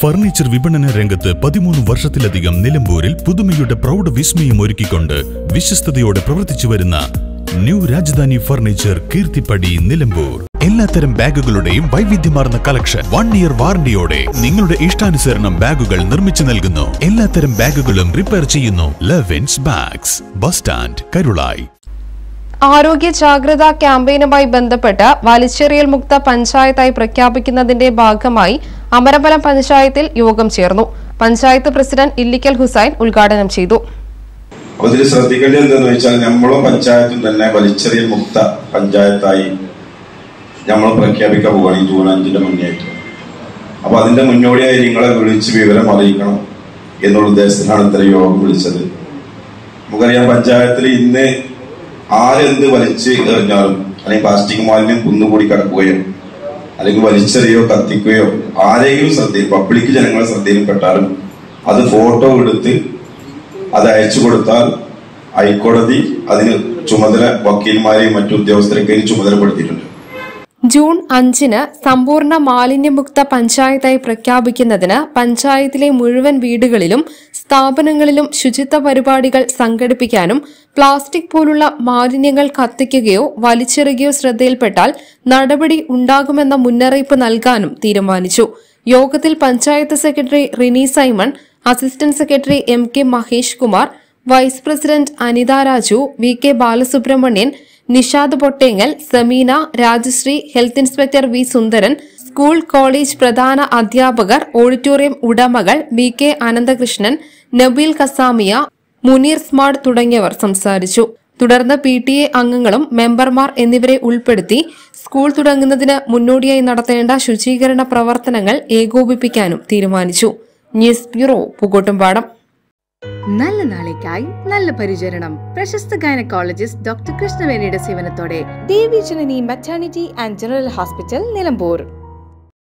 Furniture വിപണന രംഗത്ത് പതിമൂന്ന് വർഷത്തിലധികം നിലമ്പൂരിൽ പുതുമയുടെ പ്രൗഢ വിസ്മയം ഒരുക്കിക്കൊണ്ട് വിശ്വസ്തയോടെ പ്രവർത്തിച്ചു വരുന്ന ന്യൂ രാജധാനി ഫർണിച്ചർ കീർത്തിപ്പടി നിലമ്പൂർ. എല്ലാത്തരം ബാഗുകളുടെയും വൈവിധ്യമാർന്ന കളക്ഷൻ വൺ ഇയർ വാറണ്ടിയോടെ നിങ്ങളുടെ ഇഷ്ടാനുസരണം ബാഗുകൾ നിർമ്മിച്ചു നൽകുന്നു. എല്ലാത്തരം ബാഗുകളും റിപ്പയർ ചെയ്യുന്നു elevens bags bus stand Karulai. ആരോഗ്യ ജാഗ്രതാ ക്യാമ്പയിനുമായി ബന്ധപ്പെട്ട് വലിച്ചെറിയൽ മുക്ത പഞ്ചായത്തായി പ്രഖ്യാപിക്കുന്നതിന്റെ ഭാഗമായി അമരമ്പലം പഞ്ചായത്തിൽ യോഗം ചേർന്നു. പഞ്ചായത്ത് പ്രസിഡന്റ് ഇല്ലിക്കൽ ഹുസൈൻ ഉദ്ഘാടനം ചെയ്തു. അപ്പൊ ഇതിൽ ശ്രദ്ധിക്കേണ്ടത് എന്താണെന്ന് വെച്ചാൽ നമ്മളും പഞ്ചായത്തും തന്നെ വലിച്ചെറിയൽ മുക്ത പഞ്ചായത്തായി നമ്മൾ പ്രഖ്യാപിക്കാൻ പോവുകയാണ് ഈ ജൂൺ അഞ്ചിന്റെ മുന്നേറ്റ്. അപ്പൊ അതിന്റെ മുന്നോടിയായി നിങ്ങളെ വിളിച്ച് വിവരം അറിയിക്കണം എന്നുള്ള ഉദ്ദേശത്തിലാണ് ഇത്ര യോഗം വിളിച്ചത്. നമുക്കറിയാം പഞ്ചായത്തിൽ ഇന്ന് ആരെന്ത് വലിച്ച് എറിഞ്ഞാലും അല്ലെങ്കിൽ പ്ലാസ്റ്റിക് മാലിന്യം കുന്നുകൂടി കിടക്കുകയോ അല്ലെങ്കിൽ വലിച്ചെറിയോ കത്തിക്കുകയോ ആരെങ്കിലും ശ്രദ്ധയിൽ പബ്ലിക് ജനങ്ങളെ ശ്രദ്ധയിൽപ്പെട്ടാലും അത് ഫോട്ടോ എടുത്ത് അത് അയച്ചു കൊടുത്താൽ ഹൈക്കോടതി അതിന് ചുമതല വക്കീൽമാരെയും മറ്റു ഉദ്യോഗസ്ഥരെയൊക്കെ ചുമതലപ്പെടുത്തിയിട്ടുണ്ട്. ജൂൺ അഞ്ചിന് സമ്പൂർണ മാലിന്യമുക്ത പഞ്ചായത്തായി പ്രഖ്യാപിക്കുന്നതിന് പഞ്ചായത്തിലെ മുഴുവൻ വീടുകളിലും സ്ഥാപനങ്ങളിലും ശുചിത്വ പരിപാടികൾ സംഘടിപ്പിക്കാനും പ്ലാസ്റ്റിക് പോലുള്ള മാലിന്യങ്ങൾ കത്തിക്കുകയോ വലിച്ചെറിയുകയോ ശ്രദ്ധയിൽപ്പെട്ടാൽ നടപടി ഉണ്ടാകുമെന്ന മുന്നറിയിപ്പ് നൽകാനും തീരുമാനിച്ചു. യോഗത്തിൽ panchayat secretary Rini Simon assistant secretary M K Mahesh Kumar vice president Anitha Raju V K Balasubramanian Nishad Pottengal Sameena Rajasree health inspector V Sundaran school college പ്രധാന അധ്യാപകർ ഓഡിറ്റോറിയം ഉടമകൾ V K Ananthakrishnan Nabeel Kasamiya Muneer smart തുടങ്ങിയവർ സംസാരിച്ചു. തുടർന്ന് P T A അംഗങ്ങളും മെമ്പർമാർ എന്നിവരെ ഉൾപ്പെടുത്തി സ്കൂൾ തുടങ്ങുന്നതിന് മുന്നോടിയായി നടത്തേണ്ട ശുചീകരണ പ്രവർത്തനങ്ങൾ ഏകോപിപ്പിക്കാനും തീരുമാനിച്ചു. News bureau Pookkottumpadam. നല്ല നാളേക്കായി നല്ല പരിചരണം. പ്രശസ്ത ഗൈനക്കോളജിസ്റ്റ് ഡോക്ടർ കൃഷ്ണവേണിയുടെ സേവനത്തോടെ Devi Janani maternity and general hospital Nilambur.